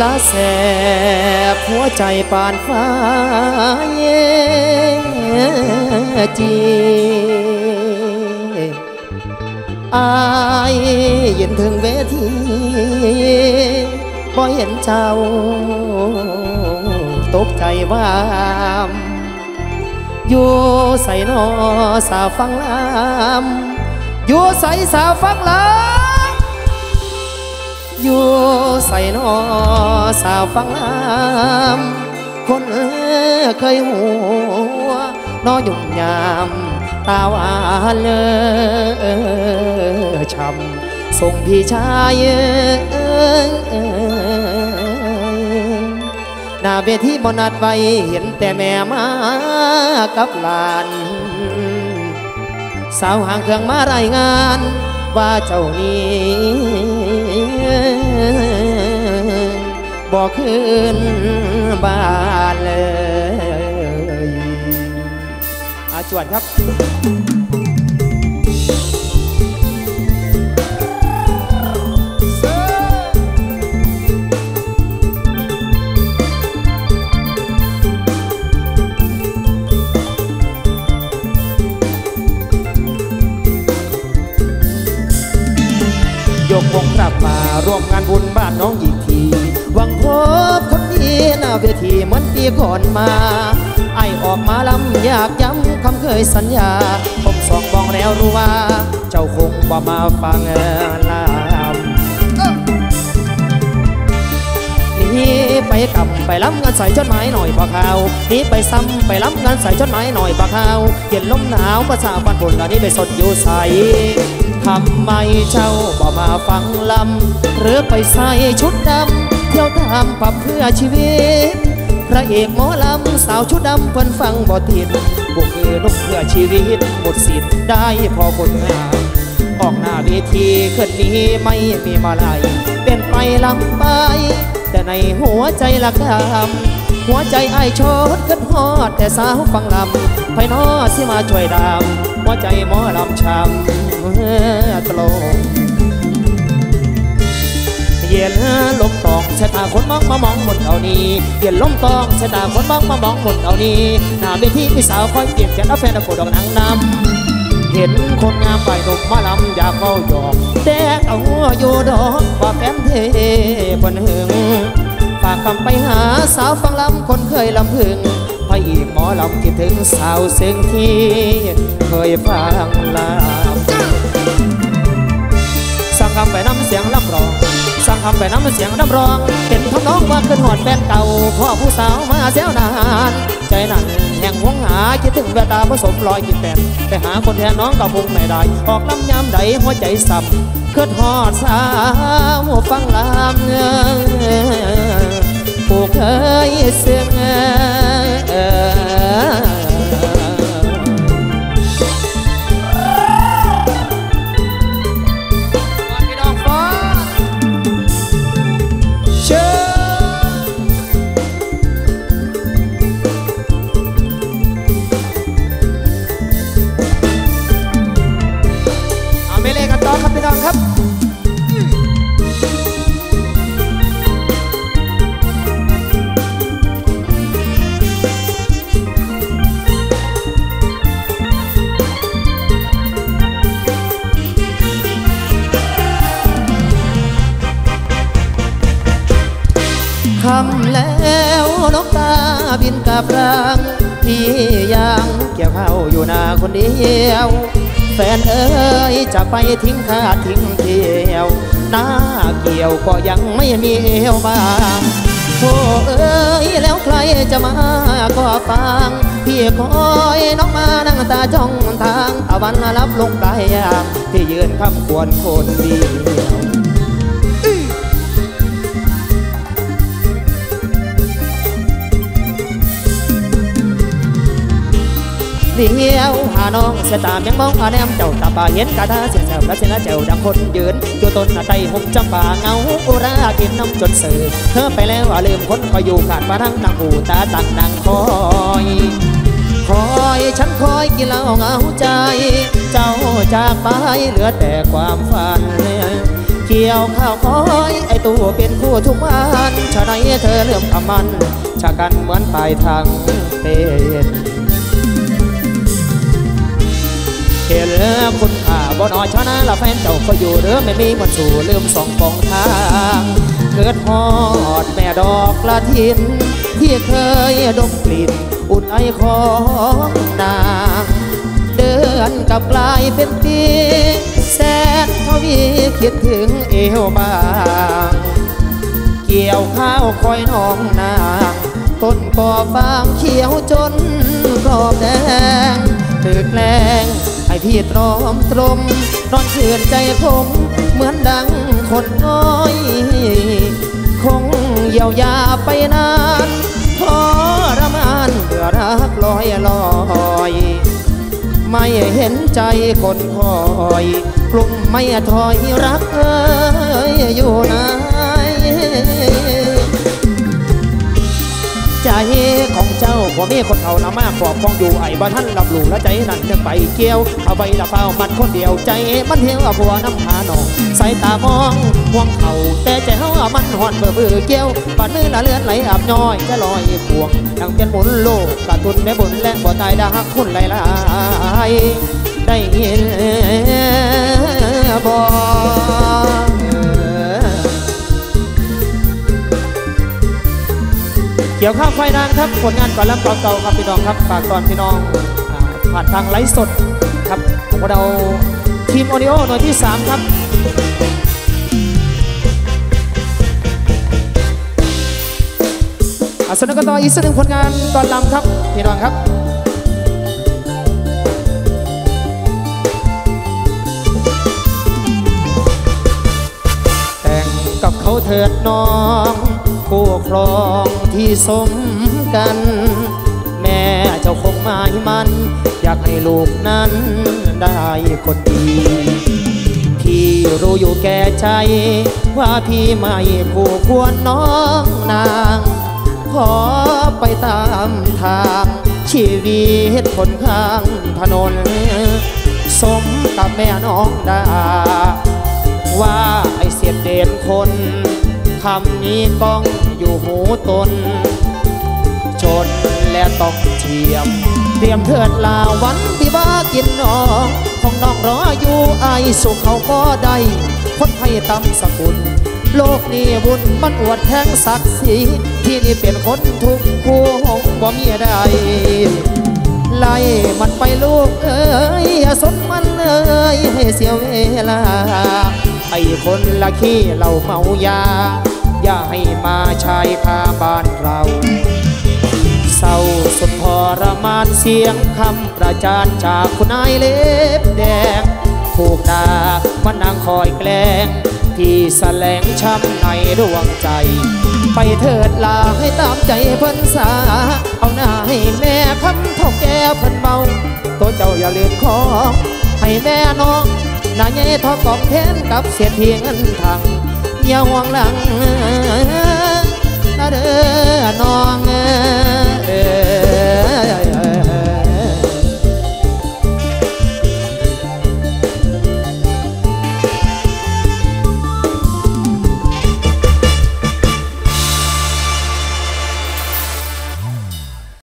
ละแสบหัวใจปานฟ้าเย็จีอายยืนถึงเวทีบ่เห็นเจ้า ตกใจว่ามอยู่ใส่นอสาวฟังลำอยู่ใส่สาวฟังลำ อยู่ใส่นอสาวฟังลำคนเคยหัวนอยุ่มยามตาหวานเลยช้ำส่งพี่ชายหน้าเวทีบนัดไว้เห็นแต่แม่มากับหลาน สาวห่างเครื่องมารายงาน ว่าเจ้านี้บอกคืนบ้านเลยอาจวนครับ วงกลับมาร่วมงานบุญบ้านน้องอีกที หวังพบคนดีหน้าเวทีเหมือนปีก่อนมา ไอออกมาลำอยากย้ำคำเคยสัญญา ผมสองบองแล้วรู้ว่า เจ้าคงบ่มาฟังลำนี่ไปกำไปล้ำงินใส่จดหมายหน่อยปะขาวนี่ไปซ้ำไปล้ำงินใส่จดหมายหน่อยปะขาวเย็นลมหนาวภาษาบ้านบนแล้วนี่ไปสดอยู่ใส ทำไมเจ้าบ่มาฟังลำ หรือไปใส่ชุดดำเที่ยวทำปับเพื่อชีวิต พระเอกหมอลำสาวชุดดำเพิ่นฟังบ่ติดบุกคือนกเพื่อชีวิตหมดสิทธิ์ได้พอคนงามออกหน้าเวทีคืนนี้ไม่มีมาลัยเป็นไปลำไป แต่ในหัวใจละกำหัวใจไอชดขึ้น ฮอดแต่สาวฟังลำไพนอสิมาช่วยดำหัวใจหมอลำช้ำตลงเย็นลมตองชะตาคนมองมามองหมดเอานี้เย็นลมตองชะตาคนมองมามองหมดเอานี้หน้าเวทีพี่สาวคอยเก็บแขนเอาแฟนเอาโกดอกนางนำเห็นคนงามไปหนุ่มมาลำอยากเข้าหยอกแดกเอาหัวอยู่ดอกว่าแฟนเทบนหึงฝากคำไปหาสาวฟังลำคนเคยลำพึง อีกหมอลำคิดถึงสาวซึ่งที่เคยฟังลำสั่งคำไปน้ำเสียงลำร้อง สั่งคำไปน้ำเสียงลำร้อง เห็นทำน้องว่าขึ้นหอดแฟนเก่าพ่อผู้สาวมาเสียวนาน ใจนั่นแห่งหวงหาคิดถึงแววตาผสมรอยกินแฟนไปหาคนแทนน้องกับพุงไม่ได้ ออกลำยามใดหัวใจสับขึ้นหอดสาวฟังลำ ผู้เคยเสื่องพี่น้องฟ้าเชิญเอาไม่เล่นกันต่อครับพี่น้องครับ คำแล้วนกตาบินกลับรังพี่ยังเกี่ยวข้าวอยู่นาคนเดียว แฟนเอ๋ยจะไปทิ้งข้าทิ้งเที่ยวหน้าเกี่ยวก็ยังไม่มีเอวบางโธ่เอ๋ยแล้วใครจะมาก็ฟังพี่คอยน้องมานั่งตาจ้องทางตะวันรับลงปลายยางที่ยืนคำควรคนเดียว เดียวหาน้องเสียตามยังมองอาแนมเจ้าตาบาเห็นกาตาเสียแซวและเสียเจ้าดังคนยืนอยู่ต้นไตห่มจำปาเงาอุรากินน้ำจนเสือเธอไปแล้วลืมคนคอยอยู่ขาดมาทั้งนางหูตาตั้งนางคอยคอยฉันคอยกินเหล้าเหงาใจ เจ้าจากไปเหลือแต่ความฝันเกี่ยวข้าวคอยไอตัวเป็นผู้ทุกวันชะไหนเธอเลื่อมคำมันชะกันเหมือนปลายทางเป็น บ่นอยชนะละแฟนเจ้าก็อยู่เรือไม่มีมันสู่ลืมสองปองทาง เกิดฮอดแม่ดอกละทิน ที่เคยดมกลิ่นอุ่นไอของนาง เดือนกับกลายเป็นปีแสนทวีคิดถึงเอวบาง เกี่ยวข้าวคอยน้องนางต้นกอฟางเขียวจนกรอบแดงถือแกล้ง ให้พี่ตรอมตรมนอนเชื่อนใจผม เหมือนดังคนน้อย คงเยียวยาไปนานทรมานเบื่อรักลอยลอย ไม่เห็นใจคนคอย กลุ่มไม่ถอยรักเอ้ยอยู่นใบ่มีคนเอาละมากกว่าฟองอยู่ไอ้บ่ท่านรับรู้และใจนั่นจะไปเกี่ยวเอาไปละเฝ้ามันคนเดียวใจมันเหี่ยวเอาผัวน้ำหาหนองสายตามองห่วงเขาแต่ใจเฮาเอามันหอนเบื่อเบื่อเกี่ยวปานมือละเลือนไหลอาบย้อยจะลอยพวงดังเป็นหมุนโลกกระตุนได้บุญและบ่ตายดาหักคุณหลายลายๆได้ยินบ่ เกี่ยวข้าวไฟนางครับผลงานก่อนลำก่อนเก่าครับพี่น้องครับฝากตอนพี่น้องผ่านทางไลฟ์สดครับของเราทีมออดิโอหน่วยที่ 3 ครับอาสนกต่ออีกสักหนึ่งผลงานก่อนลำครับพี่น้องครับแต่งกับเขาเถิดน้อง คู่ครองที่สมกัน แม่เจ้าคงหมายมัน อยากให้ลูกนั้นได้คนดีพี่รู้อยู่แก่ใจ ว่าพี่ไม่คู่ควรน้องนาง ขอไปตามทาง ชีวิตคนข้างถนน สมกับแม่น้องดาว่าไอเสียดเด่นคน คำนี้ก้องอยู่หูตน ชนและต้องเทียม เตรียมเถิดลาวันที่ว่ากินน้องของน้องรออยู่ไอสุขเขาก็ได้ คนไทยตำสกุล โลกนี้บุญมันอวดแทงศักดิ์ศรีที่นี่เป็นคนทุกข์ผู้หงบ่มีใดไล่มันไปลูกเอ้ยอย่าสนมันเลยให้เสียเวลา ไอ้คนละขี้เราเมายา อย่าให้มาชายคาบ้านเราเศร้าสุดทรมานเสียงคำประจานจากคุณนายเล็บแดงถูกด่ามันนางคอยแกล้งที่แสลงช้ำในดวงใจ ไปเถิดลาให้ตามใจเพิ่นสา เอาหน้าให้แม่คำเท่าแก่เพิ่นเบา ตัวเจ้าอย่าลืมของ ให้แม่น้องนาใหญ่ทอกองแทนกับเสียทีเงินทาง อย่าห่วงหลังนะเด้อน้อง